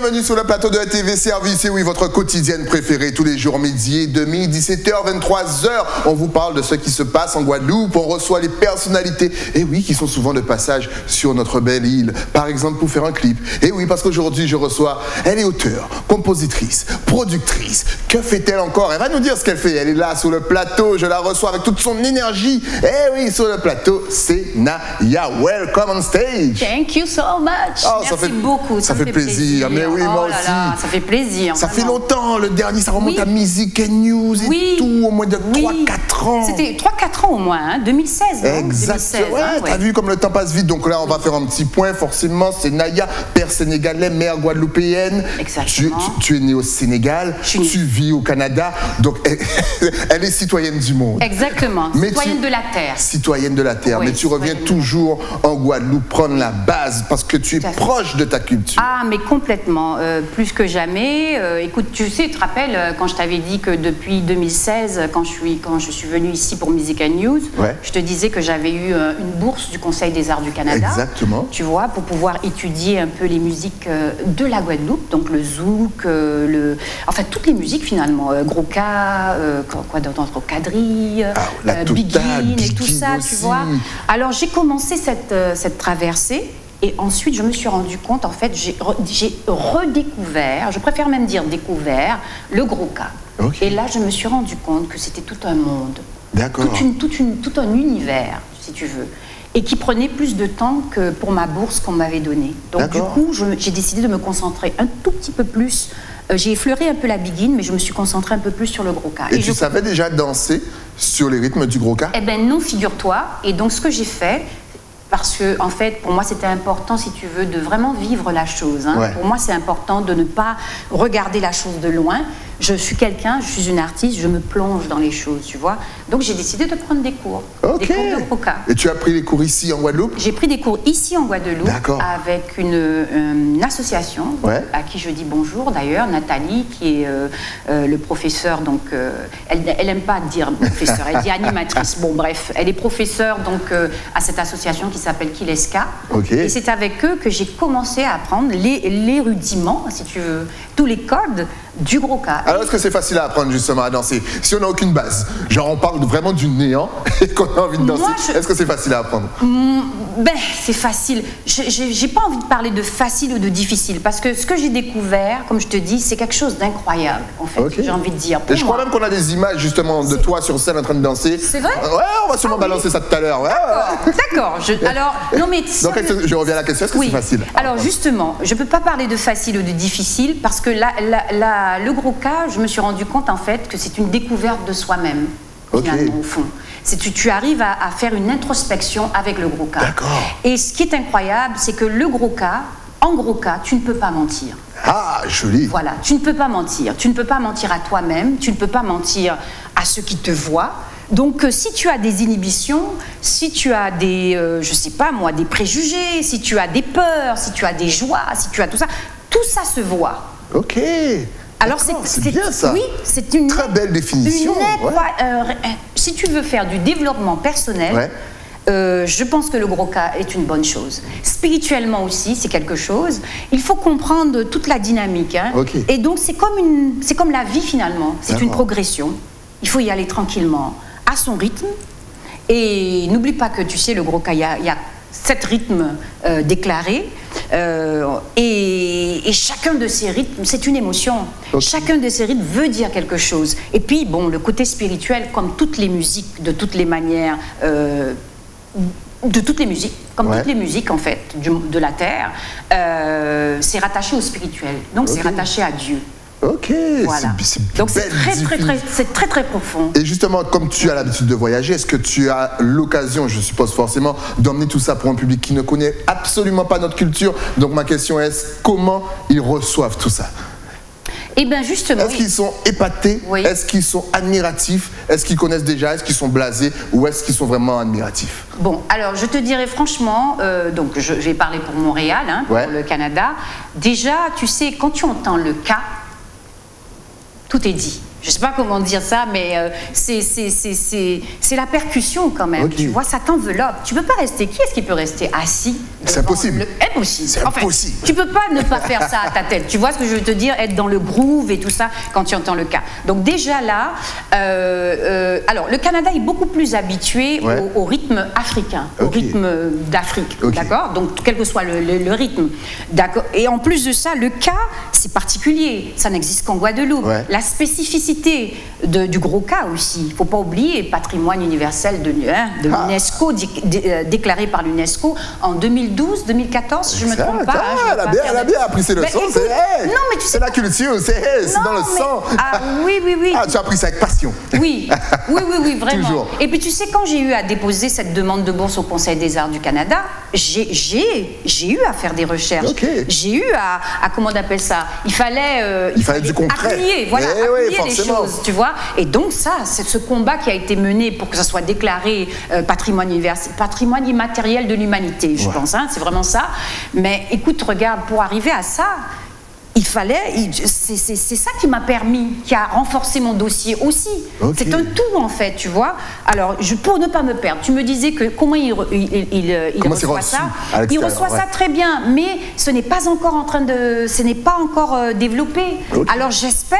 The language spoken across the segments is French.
Bienvenue, sur le plateau de la TV Service. Et oui, votre quotidienne préférée tous les jours midi et demi, 17h, 23h. On vous parle de ce qui se passe en Guadeloupe. On reçoit les personnalités, et oui, qui sont souvent de passage sur notre belle île. Par exemple, pour faire un clip. Et oui, parce qu'aujourd'hui, je reçois, elle est auteure, compositrice, productrice. Que fait-elle encore? Elle va nous dire ce qu'elle fait. Elle est là sur le plateau. Je la reçois avec toute son énergie. Et oui, sur le plateau, c'est Naya. Welcome on stage. Thank you so much. Oh, ça Merci fait- beaucoup. ça fait plaisir. Mais oui, Oh moi là aussi. là, ça fait plaisir. Ça fait longtemps, le dernier, ça remonte Oui. à Music and News et tout, au moins de Oui. 3-4 ans. C'était 3-4 ans au moins, hein, 2016. non? Exact. 2016, ouais, hein, t'as ouais. vu comme le temps passe vite. Donc là, on va faire un petit point. Forcément, c'est Naya, père sénégalais, mère guadeloupéenne. Exactement. Tu, tu- tu es née au Sénégal. Tu vis au Canada. Donc, elle, elle est citoyenne du monde. Exactement. Mais Citoyenne tu- de la Terre. Citoyenne de la Terre. Mais tu reviens toujours en Guadeloupe prendre la base parce que tu es proche de ta culture. Ah, mais complètement, euh, plus que jamais. Euh, écoute, tu sais, tu te rappelles euh, quand je t'avais dit que depuis 2016, euh, quand je suis, quand je suis venue ici pour Music and News, Ouais. je te disais que j'avais eu une bourse du Conseil des Arts du Canada. Exactement. Tu vois, pour pouvoir étudier un peu les musiques de la Guadeloupe, donc le zouk, le, enfin toutes les musiques finalement, Groka, euh, quoi, d'autre, quadrille, Ah, la et tout ça, tu vois. Alors j'ai commencé cette, cette traversée et ensuite je me suis rendu compte, en fait, j'ai re- j'ai redécouvert, je préfère même dire découvert, le gros cas. Et là je me suis rendu compte que c'était tout un monde, D'accord. une, une- tout un univers, si tu veux. Et qui prenait plus de temps que pour ma bourse qu'on m'avait donnée. Donc du coup, j'ai décidé de me concentrer un tout petit peu plus. Euh, j'ai effleuré un peu la begin, mais je me suis concentrée un peu plus sur le gros cas. Et, tu je savais déjà danser sur les rythmes du gros cas? Eh ben non, figure-toi. Et donc ce que j'ai fait, parce que en fait, pour moi, c'était important, si tu veux, de vraiment vivre la chose. hein. Ouais. Pour moi, c'est important de ne pas regarder la chose de loin. Je suis quelqu'un, je suis une artiste, je me plonge dans les choses, tu vois. Donc j'ai décidé de prendre des cours, Ok. des cours de. Et tu as pris les cours ici en Guadeloupe? J'ai pris des cours ici en Guadeloupe avec une, euh, une association Ouais. à qui je dis bonjour d'ailleurs, Nathalie, qui est euh, euh, le professeur. Donc, euh, elle n'aime pas dire professeur, elle dit animatrice. Bon, bref, elle est professeure donc à cette association qui s'appelle Kileska. Et c'est avec eux que j'ai commencé à apprendre les, les rudiments, si tu veux, tous les codes du gros cas. Alors, est-ce que c'est facile à apprendre justement à danser? Si on n'a aucune base, genre on parle vraiment du néant et qu'on a envie de danser, je- est-ce que c'est facile à apprendre? Ben, c'est facile. J'ai pas envie de parler de facile ou de difficile parce que ce que j'ai découvert, comme je te dis, c'est quelque chose d'incroyable, en fait. Ok. J'ai envie de dire. Et je crois même qu'on a des images justement de toi sur scène en train de danser. C'est vrai? Ouais, on va sûrement Ah oui. balancer ça tout à l'heure. Ouais. D'accord. je- Alors, non mais. Donc, que- je reviens à la question, est-ce que Oui. c'est facile Alors justement, je peux pas parler de facile ou de difficile parce que la- la- la- le gros cas, je me suis rendu compte en fait que c'est une découverte de soi-même, Ok. finalement, au fond. C'est tu, tu arrives à, à faire une introspection avec le gros cas. D'accord. Et ce qui est incroyable, c'est que le gros cas, en gros cas, tu ne peux pas mentir. Ah, joli. Voilà, tu ne peux pas mentir. Tu ne peux pas mentir à toi-même, tu ne peux pas mentir à ceux qui te voient. Donc, euh, si tu as des inhibitions, si tu as des, euh, je sais pas moi, des préjugés, si tu as des peurs, si tu as des joies, si tu as tout ça, tout ça se voit. Ok. Alors c'est bien ça. Oui, c'est une Très belle définition, une ouais. incroy- euh, euh, si tu veux faire du développement personnel, Ouais. euh, je pense que le gros cas est une bonne chose. Spirituellement aussi, c'est quelque chose. Il faut comprendre toute la dynamique. hein. Et donc c'est comme une, c'est comme la vie finalement. C'est une progression. Il faut y aller tranquillement, à son rythme. Et n'oublie pas que tu sais, le gros cas, il y a, y a sept rythmes euh, déclarés. Euh, et, et chacun de ces rythmes, c'est une émotion. Chacun de ces rythmes veut dire quelque chose. Et puis, bon, le côté spirituel, comme toutes les musiques, de toutes les manières, euh, de toutes les musiques, comme Ouais. toutes les musiques en fait du- de la terre, euh, c'est rattaché au spirituel. Donc c'est rattaché à Dieu. Ok. Voilà. c'est- Donc c'est très très très, très très profond. Et justement, comme tu as l'habitude de voyager, est-ce que tu as l'occasion, je suppose forcément, d'emmener tout ça pour un public qui ne connaît absolument pas notre culture? Donc ma question est, comment ils reçoivent tout ça? Et bien justement, Est-ce qu'ils sont épatés? Oui. Est-ce qu'ils sont admiratifs? Est-ce qu'ils connaissent déjà? Est-ce qu'ils sont blasés? Ou est-ce qu'ils sont vraiment admiratifs? Bon, alors je te dirais franchement, euh, donc je, je vais parler pour Montréal, hein, pour Ouais. le Canada. Déjà, tu sais, quand tu entends le cas, tout est dit. Je sais pas comment dire ça, mais euh, c'est- la percussion quand même. Tu vois, ça t'enveloppe. Tu peux pas rester. Qui est-ce qui peut rester assis C'est impossible. le- Impossible. C'est impossible. tu peux pas ne pas faire ça à ta tête. Tu vois ce que je veux te dire? Être dans le groove et tout ça quand tu entends le cas. Donc déjà là, euh, euh, alors le Canada est beaucoup plus habitué Ouais. au, au rythme africain, au rythme d'Afrique, d'accord? Donc quel que soit le, le- le rythme, d'accord? Et en plus de ça, le cas c'est particulier. Ça n'existe qu'en Guadeloupe. Ouais. La spécificité de- du gros cas aussi, il faut pas oublier, patrimoine universel de, hein, de Ah. l'UNESCO, euh, déclaré par l'UNESCO en 2012, 2014, je me Ça, trompe pas. hein, je veux elle, a bien, elle a bien appris ses leçons. c'est hey, tu sais la culture, c'est hey, dans le mais- sang. Ah, oui, oui, oui. Ah, tu as appris ça avec passion. Oui, oui, oui, oui, vraiment. Toujours. Et puis tu sais, quand j'ai eu à déposer cette demande de bourse au Conseil des arts du Canada, j'ai- eu à faire des recherches. J'ai eu à, à, comment on appelle ça? Il fallait, euh, Il fallait du concret. appuyer, voilà, Eh oui, appuyer forcément. Choses, tu vois. Et donc ça, c'est ce combat qui a été mené pour que ça soit déclaré euh, patrimoine universel, patrimoine immatériel de l'humanité, je Ouais. pense. hein, c'est vraiment ça. Mais écoute, regarde, pour arriver à ça. Il fallait, c'est ça qui m'a permis, qui a renforcé mon dossier aussi. C'est un tout en fait, tu vois. Alors, je, pour ne pas me perdre, tu me disais que comment il, re- il, il- il, il Comment c'est reçoit ça Il reçoit ça très bien, mais ce n'est pas encore en train de, ce n'est pas encore euh, développé. Alors j'espère,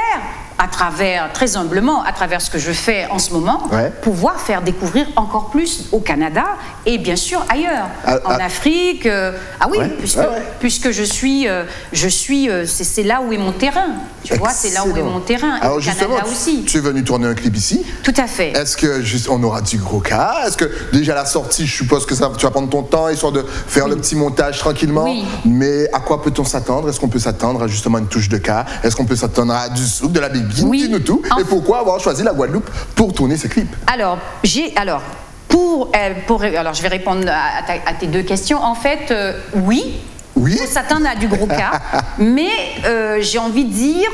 à travers, très humblement, à travers ce que je fais en ce moment, Ouais. pouvoir faire découvrir encore plus au Canada et bien sûr ailleurs, Ah, en ah. Afrique. euh, ah oui, Ouais, puisque, ouais, ouais. puisque je suis, euh, je suis, euh, c'est là où est mon terrain. Tu vois, c'est là où est mon terrain. Et Alors justement, Canada aussi. tu es venu tourner un clip ici. Tout à fait. Est-ce que juste, on aura du gros cas? Est-ce que déjà la sortie, je suppose que ça, tu vas prendre ton temps histoire de faire le petit montage tranquillement. Oui. Mais à quoi peut-on s'attendre? Est-ce qu'on peut s'attendre à justement une touche de cas? Est-ce qu'on peut s'attendre à du souk, de la Oui. Tout. Et pourquoi avoir choisi la Guadeloupe pour tourner ce clip Alors, j'ai alors pour, euh, pour alors je vais répondre à, à ta- à tes deux questions. En fait, euh, oui. Oui. Faut s'attendre à du gros cas, mais euh, j'ai envie de dire.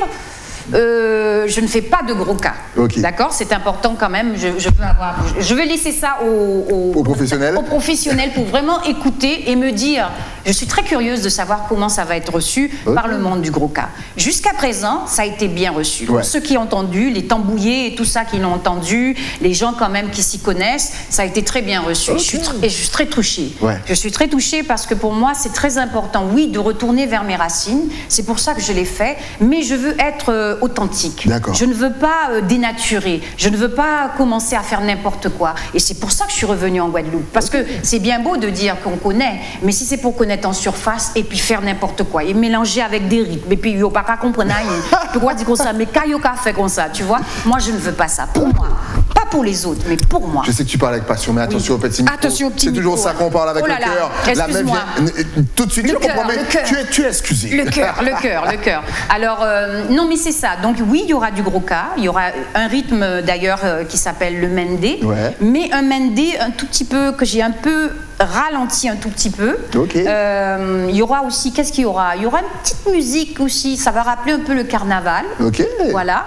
euh, je ne fais pas de gros cas. Ok. D'accord? C'est important quand même. Je, je veux avoir, je, je vais laisser ça aux, Aux professionnels aux professionnels pour vraiment écouter et me dire. Je suis très curieuse de savoir comment ça va être reçu par le monde du gros cas. Jusqu'à présent, ça a été bien reçu. Ouais. Ceux qui ont entendu, les tambouillés et tout ça qui l'ont entendu, les gens quand même qui s'y connaissent, ça a été très bien reçu. Je suis et je suis très touchée. Ouais. Je suis très touchée parce que pour moi, c'est très important, oui, de retourner vers mes racines. C'est pour ça que je l'ai fait. Mais je veux être euh, authentique. Je ne veux pas euh, dénaturer. Je ne veux pas commencer à faire n'importe quoi. Et c'est pour ça que je suis revenue en Guadeloupe. Parce que c'est bien beau de dire qu'on connaît, mais si c'est pour connaître en surface et puis faire n'importe quoi et mélanger avec des rythmes, et puis yo pas qu'à comprendre rien. Pourquoi dire comme ça? Mais Kayoka fait comme ça, tu vois? Moi, je ne veux pas ça. Pour moi, pour les autres, mais pour moi. Je sais que tu parles avec passion, mais attention au petit. Attention au petit C'est toujours ça qu'on parle avec Oh là le cœur. La euh, Tout de suite, Le je comprends, mais le tu es, tu es excusé. Le cœur, le cœur, le cœur. Alors, euh, non, mais c'est ça. Donc, oui, il y aura du gros cas. Il y aura un rythme, d'ailleurs, euh, qui s'appelle le mendé. Ouais. Mais un mendé un tout petit peu, que j'ai un peu ralenti un tout petit peu. Euh, il y aura aussi, qu'est-ce qu'il y aura? Il y aura une petite musique aussi. Ça va rappeler un peu le carnaval. Ok. Voilà.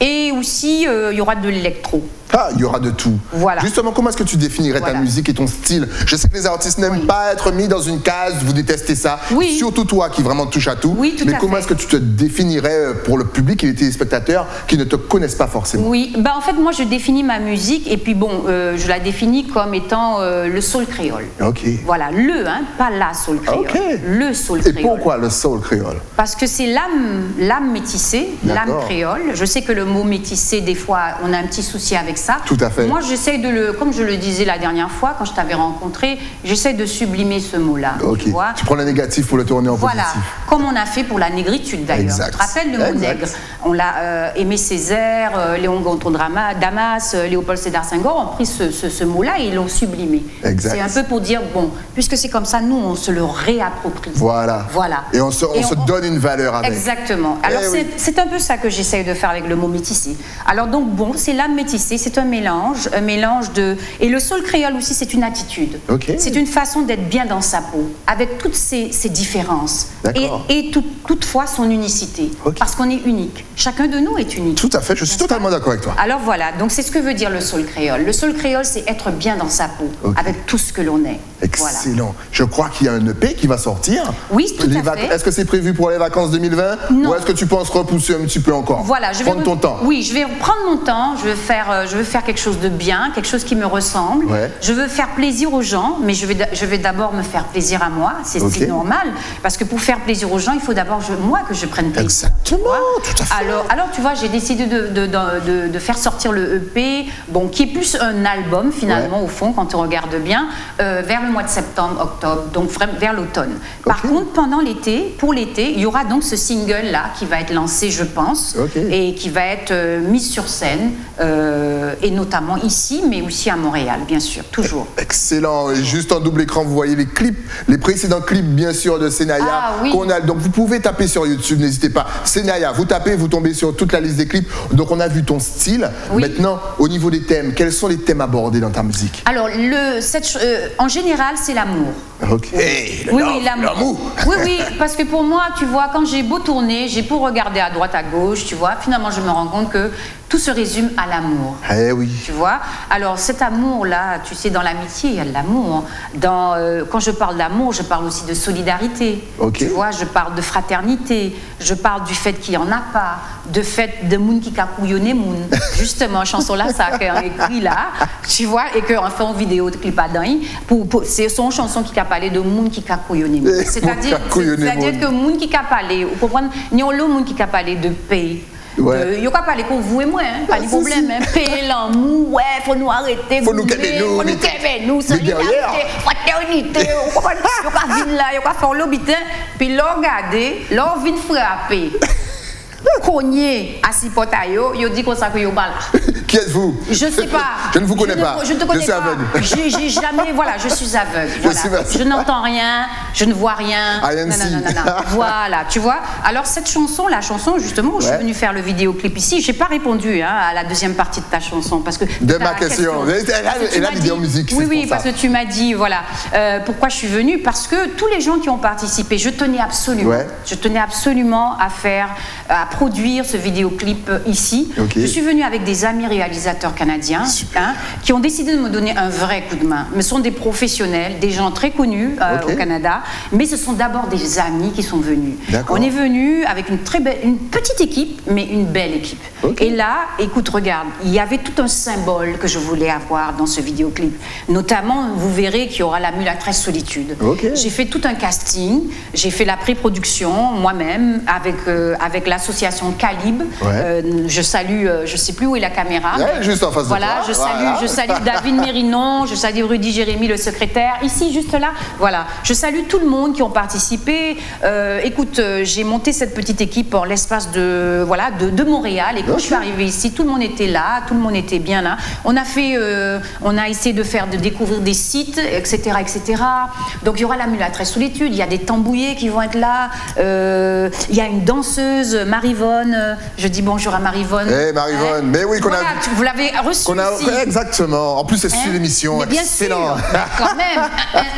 Et aussi, euh, il y aura de l'électro. Ah, il y aura de tout. Voilà. Justement, comment est-ce que tu définirais ta musique et ton style? Je sais que les artistes n'aiment pas être mis dans une case, vous détestez ça. Oui. Surtout toi qui vraiment touche à tout. Oui, tout Mais à comment est-ce que tu te définirais euh, pour le public et les téléspectateurs qui ne te connaissent pas forcément? Oui, bah en fait, moi, je définis ma musique et puis bon, euh, je la définis comme étant euh, le soul créole. Ok. Voilà, le, hein, pas la soul créole. Ok. Le soul Et créole. pourquoi le soul créole? Parce que c'est l'âme, métissée, l'âme créole. Je sais que le mot métissé, des fois, on a un petit souci avec ça. Tout à fait. Moi, j'essaie de le, comme je le disais la dernière fois, quand je t'avais rencontré, j'essaie de sublimer ce mot-là. Tu vois Tu prends le négatif pour le tourner en voilà, positif. comme on a fait pour la négritude d'ailleurs. Tu te rappelles le mot Exact. nègre On l'a euh, Aimé Césaire, euh, Léon Drama- Damas, euh, Léopold Sédar Senghor ont pris ce, ce- ce mot-là et ils l'ont sublimé. Exact. C'est un peu pour dire, bon, puisque c'est comme ça, nous, on se le réapproprie. Voilà. Voilà. Et on se, on se donne une valeur avec. Exactement. Alors Eh c'est oui. c'est un peu ça que j'essaye de faire avec le mot métissé. Alors donc bon, c'est l'âme métissée, c'est un mélange, un mélange de et le soul créole aussi c'est une attitude. C'est une façon d'être bien dans sa peau, avec toutes ces différences et, et tout- toutefois son unicité, parce qu'on est unique. Chacun de nous est unique. Tout à fait, je suis totalement d'accord avec toi. Alors voilà, donc c'est ce que veut dire le soul créole. Le soul créole, c'est être bien dans sa peau, avec tout ce que l'on est. Excellent. Je crois qu'il y a un EP qui va sortir. Oui, tout à fait. Est-ce que c'est prévu pour les vacances 2020 Non. Ou est-ce que tu penses repousser un petit peu encore? Voilà, je vais prendre ton temps. Oui, je vais prendre mon temps. Je veux faire, euh, veux faire quelque chose de bien, quelque chose qui me ressemble. Ouais. Je veux faire plaisir aux gens, mais je vais, je vais d'abord me faire plaisir à moi. C'est normal, parce que pour faire plaisir aux gens, il faut d'abord moi que je prenne plaisir. Exactement, tout à fait. Alors, alors, tu vois, j'ai décidé de, de, de- de- de faire sortir le EP, bon, qui est plus un album finalement au fond quand on regarde bien, euh, vers le mois de septembre, octobre, donc vers l'automne. Par contre, pendant l'été, pour l'été, il y aura donc ce single là qui va être lancé, je pense, et qui va être euh, mis sur scène, euh, et notamment ici, mais aussi à Montréal, bien sûr, toujours. Excellent. Et juste en double écran, vous voyez les clips, les précédents clips, bien sûr, de Senaya. Ah, oui. qu'on a. Donc vous pouvez taper sur YouTube, n'hésitez pas. Senaya, vous tapez, vous tombez sur toute la liste des clips. Donc on a vu ton style. Oui. Maintenant, au niveau des thèmes, quels sont les thèmes abordés dans ta musique? Alors, le, cette ch- euh, en général, c'est l'amour. Ok. Oui, love, oui, l'amour. l'amour. Oui, oui, parce que pour moi, tu vois, quand j'ai beau tourner, j'ai beau regarder à droite, à gauche, tu vois, finalement, je me rends compte que tout se résume à l'amour. Eh oui. Tu vois Alors cet amour-là, tu sais, dans l'amitié, il y a de l'amour. Dans, euh, quand je parle d'amour, je parle aussi de solidarité. Tu vois, je parle de fraternité. Je parle du fait qu'il n'y en a pas. De fait de moun qui kakouillonne moun. Justement, chanson-là, ça a écrit là. Tu vois Et qu'on fait en vidéo clip à. Pour, pour- c'est son chanson qui a parlé de moun qui kakouillonne. Eh, C'est-à-dire kakouillonne c'est-à-dire que moun qui a parlé, vous comprenez? Il y a l'autre moun qui a parlé de paix. Ouais. Il n'y a pas parler pour vous et moi, hein, pas de problème. Hein. Payer l'amour, ouais, faut nous arrêter. Faut nous calmer, nous, Faut nous calmer, nous, solidarité, fraternité. Vous comprenez Il y a venir là, il y a faire l'hôpital. Puis là, regardez, là, on vient frapper. Cogner à six potailles, il dit qu'on s'en. Qui êtes-vous Je sais pas. Je ne vous connais ne- pas. Je ne te connais suis pas. aveugle. J'ai jamais. Voilà, je suis aveugle. Je Voilà. Je n'entends rien. Je ne vois rien. I Non, non, non, non. Voilà, tu vois. Alors cette chanson, la chanson justement, où je suis venue faire le vidéoclip ici. J'ai pas répondu hein, à la deuxième partie de ta chanson parce que De ma question. Elle- elle- Parce que tu elle a m'as l'idée en dit- musique, Oui, oui, parce que tu m'as dit voilà euh, pourquoi je suis venue parce que tous les gens qui ont participé, je tenais absolument, Ouais. je tenais absolument à faire, à produire ce vidéoclip ici. Je suis venue avec des amis réalisateurs canadiens hein, qui ont décidé de me donner un vrai coup de main. Ce sont des professionnels, des gens très connus euh, au Canada, mais ce sont d'abord des amis qui sont venus. On est venu avec une très belle, une petite équipe, mais une belle équipe. Et là, écoute, regarde, il y avait tout un symbole que je voulais avoir dans ce vidéoclip. Notamment, vous verrez qu'il y aura la mulâtresse solitude. J'ai fait tout un casting, j'ai fait la pré-production moi-même avec, euh, avec l'association Calib. Ouais. Euh, je salue, je sais plus où est la caméra. Ouais, juste en face de voilà, toi, Je salue, voilà. je salue David Mérinon, je salue Rudy Jérémy, le secrétaire. Ici, juste là, voilà. Je salue tout le monde qui ont participé. Euh, écoute, euh, j'ai monté cette petite équipe en l'espace de, voilà, de, de Montréal. Et quand je suis arrivée ici, tout le monde était là, tout le monde était bien là. On a fait, euh, on a essayé de faire, de découvrir des sites, etc., etc. Donc il y aura la mulâtresse solitude, il y a des tambouillés qui vont être là. Euh, il y a une danseuse, Marivonne. Je dis bonjour à Marivonne. Eh, Marivonne, mais oui, qu'on a Voilà, vous l'avez reçu Qu'on a... ici. Exactement. En plus, c'est sur Hein l'émission. Excellent. sûr, quand même,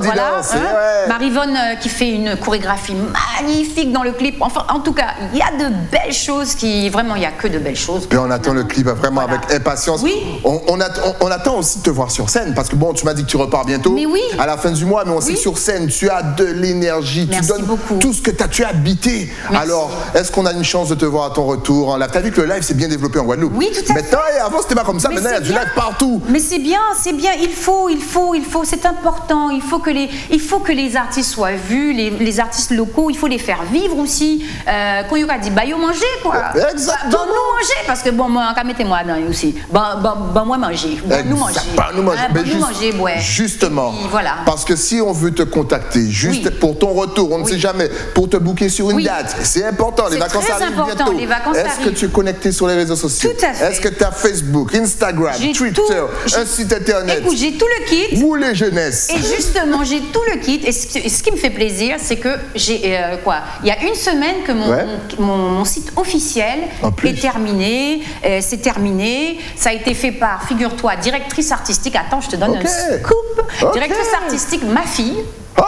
dit voilà, danse, ouais. Marivonne euh, qui fait une chorégraphie magnifique dans le clip. Enfin, en tout cas, il y a de belles choses qui, vraiment, il n'y a que de belles choses. Puis on attend le clip vraiment Voilà. avec impatience. Oui. On, on att- on- on attend aussi de te voir sur scène parce que bon, tu m'as dit que tu repars bientôt. Mais oui. À la fin du mois, mais on sait que sur scène, tu as de l'énergie. Tu donnes beaucoup. tout ce que tu as, tu as habité. Merci. Alors, est-ce qu'on a une chance de te voir à ton retour? En live Tu as vu que le live s'est bien développé en Guadeloupe. Oui, tout à fait. Maintenant, avant, c'était pas comme ça. Mais Maintenant, il y a du live partout. Mais c'est bien, c'est bien. Il faut, il faut, il faut. C'est important. Il faut que les, il faut que les artistes soient vus, les, les artistes locaux. Il faut les faire vivre aussi. Euh, quand il y aura dit, bah, yo manger quoi. Exactement. Bon, nous manger parce que bon, moi, quand mettez-moi dans aussi. Bon, bon, bon, moi manger. Bon, nous manger. Bah, nous manger. Hein, bon, nous manger, ouais. Justement. Puis, voilà. Parce que si on veut te contacter, juste Oui. pour ton retour, on ne Oui. sait jamais, pour te booker sur une Oui. date, c'est important. Les vacances très arrivent important, bientôt. les vacances Est-ce que arrivent. tu es connecté sur les réseaux sociaux Tout à fait. Est-ce que tu as Facebook, Instagram, Twitter, tout- un site internet? Écoute, j'ai tout le kit. Où les jeunesses Et justement, j'ai tout le kit. Et ce, et ce qui me fait plaisir, c'est que j'ai euh, quoi? Il y a une semaine que mon, Ouais. mon, mon site officiel est terminé. euh, c'est terminé. Ça a été fait par, figure-toi, directrice artistique. Attends, je te donne Ok. un scoop. Directrice artistique, ma fille. Oh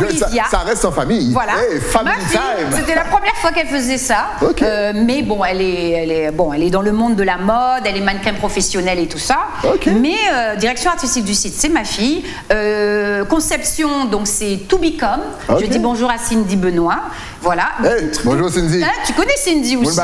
Je- ça, reste en famille. Voilà. Hey, family. C'était la première fois qu'elle faisait ça. Euh, mais bon elle, est, elle est, bon, elle est dans le monde de la mode, elle est mannequin professionnelle et tout ça. Mais euh, direction artistique du site, c'est ma fille. Euh, conception, donc c'est To Become. Je dis bonjour à Cindy Benoît. Voilà. Hey, bonjour Cindy. Hein, tu connais Cindy aussi.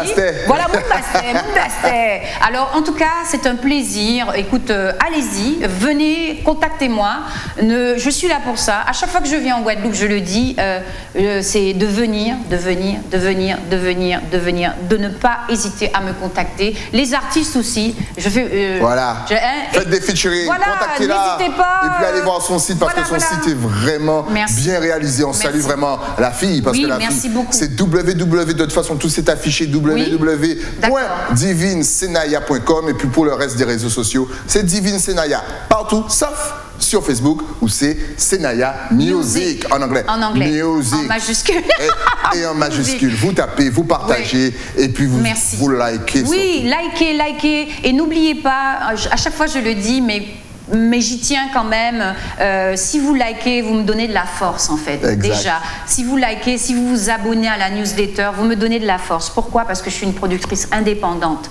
Voilà, Moulbastet. Alors, en tout cas, c'est un plaisir. Écoute, allez-y, venez, contactez-moi. Je suis là pour ça. À chaque fois que je viens en Guadeloupe, je le dis, euh, euh, c'est de venir, de venir, de venir, de venir, de venir, de ne pas hésiter à me contacter. Les artistes aussi. Je fais. euh, Voilà. je- hein, Faites des featuring, Voilà, contactez-la. n'hésitez pas, Et puis allez voir son site parce voilà, que son voilà. site est vraiment Merci. bien réalisé. On salue vraiment la fille parce Oui, que la merci fille, beaucoup. c'est www. De toute façon, tout s'est affiché www.divinesenaya.com. Et puis pour le reste des réseaux sociaux, c'est Divine Senaya partout, sauf sur Facebook où c'est Senaya Music en anglais. En anglais. Music. En majuscule. Et, et en majuscule. Vous tapez, vous partagez et puis vous, Merci. vous likez. Oui, likez, likez. Et n'oubliez pas, à chaque fois je le dis, mais, mais j'y tiens quand même. euh, si vous likez, vous me donnez de la force en fait. Exact. Déjà, si vous likez, si vous vous abonnez à la newsletter, vous me donnez de la force. Pourquoi? Parce que je suis une productrice indépendante,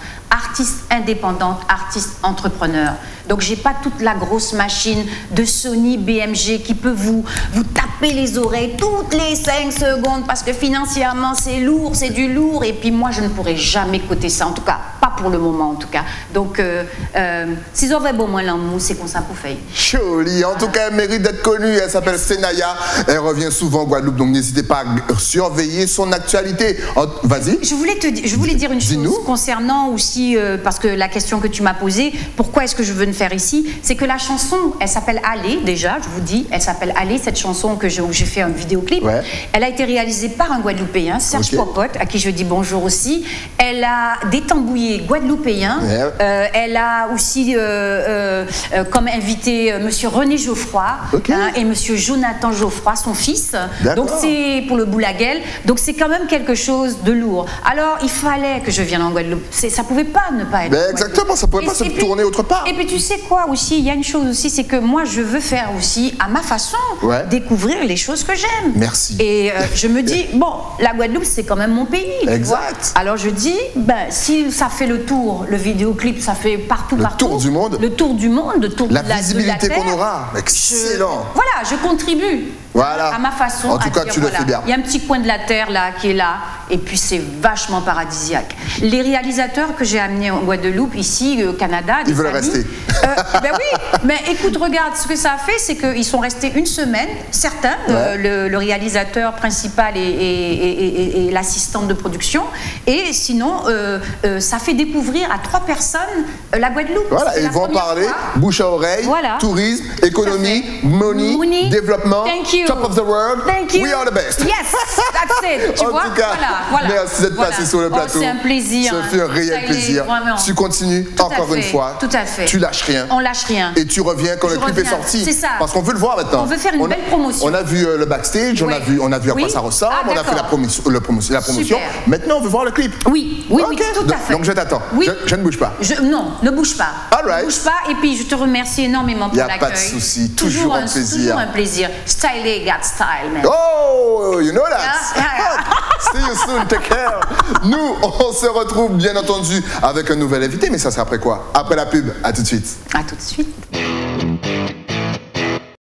artiste indépendante, artiste entrepreneur. Donc j'ai pas toute la grosse machine de Sony BMG qui peut vous vous taper les oreilles toutes les 5 secondes parce que financièrement c'est lourd, c'est du lourd et puis moi je ne pourrai jamais coter ça en tout cas pas pour le moment en tout cas. Donc euh, euh, si vous avez beau moins l'amour, c'est qu'on ça pour faire. Jolie. En tout cas, elle mérite d'être connue. Elle s'appelle Senaya. Elle revient souvent en Guadeloupe, donc n'hésitez pas à surveiller son actualité. En- Vas-y. Je voulais, te, je voulais dire une chose concernant aussi, euh, parce que la question que tu m'as posée, pourquoi est-ce que je veux me faire ici C'est que la chanson, elle s'appelle Aller, déjà, je vous dis, elle s'appelle Aller, cette chanson que je- où j'ai fait un vidéoclip. Ouais. Elle a été réalisée par un Guadeloupéen, Serge Ok. Popote, à qui je dis bonjour aussi. Elle a des tambouillés guadeloupéens. Euh, elle a aussi euh, euh, euh, comme invité euh, Monsieur René Geoffroy hein, et Monsieur Jonathan Geoffroy, son fils. Donc c'est pour le boulaguel. Donc c'est quand même quelque chose de lourd. Alors il fallait que je vienne en Guadeloupe. Ça pouvait pas ne pas être. Ben, exactement, ça pouvait Et- pas se puis- tourner autre part. Et puis tu sais quoi aussi, il y a une chose aussi, c'est que moi je veux faire aussi à ma façon Ouais. découvrir les choses que j'aime. Merci. Et euh, je me dis bon, la Guadeloupe c'est quand même mon pays. Exact. Alors je dis ben si ça fait le tour, le vidéoclip ça fait partout Le partout. tour du monde. Le tour du monde, le tour La de la, visibilité qu'on aura. Je- Excellent. voilà, je contribue. Voilà. À ma façon. En tout cas, dire, tu le voilà, fais bien. Il y a un petit coin de la terre là qui est là, et puis c'est vachement paradisiaque. Les réalisateurs que j'ai amenés en Guadeloupe, ici euh, au Canada, des Ils veulent amis, rester. euh, ben oui, mais écoute, regarde, ce que ça a fait, c'est qu'ils sont restés une semaine, certains, euh, le, le réalisateur principal et, et- et- et- et l'assistante de production, et sinon, euh, euh, ça fait découvrir à trois personnes euh, la Guadeloupe. Voilà, et ils vont parler fois. bouche à oreille, Voilà. tourisme, économie, money, Money. développement, Thank you. Top of the world. Thank you. We are the best. Yes, that's it. Tu en vois tout cas, voilà, voilà, merci d'être voilà. passé sur le Oh, plateau. c'est un plaisir. Ça fait un réel est, plaisir. vraiment. Tu continues Tout encore une fois. Tout à fait. Tu lâches rien. On lâche rien. Et tu reviens quand Je le clip est sorti. c'est ça. Parce qu'on veut le voir maintenant. On veut faire une a- belle promotion. On a vu euh, le backstage, on a vu, on a vu à quoi Oui. ça ressemble, Ah, on a fait la promotion, le promotion, la promotion. Super. Maintenant, on veut voir le clip. Oui, oui, oui, Ok. tout à fait. Donc je t'attends. Oui. Je, je ne bouge pas. Je- non, ne bouge pas. All right. Ne bouge pas. Et puis, je te remercie énormément pour Y a l'accueil. pas de souci, toujours un plaisir. Toujours un plaisir. Stylé, style, man. Oh, you know that. Yeah, yeah, See you soon, take care. Nous, on se retrouve bien entendu avec un nouvel invité, mais ça c'est après quoi? Après la pub. À tout de suite. À tout de suite.